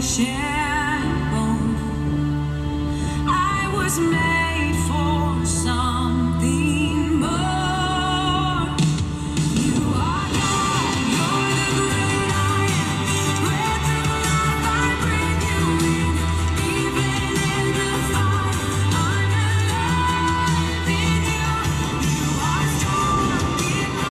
谢。